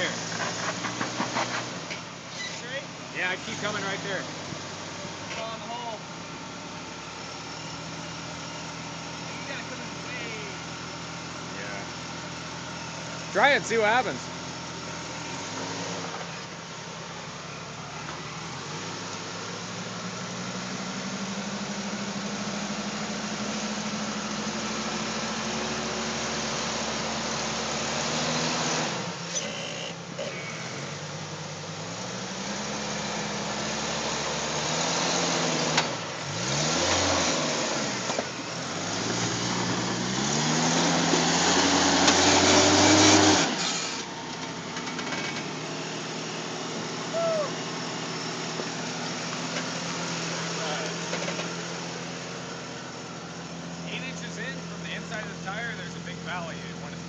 there. Straight? Yeah, I keep coming right there. On the hole. You gotta come. Yeah. Try it, see what happens. value when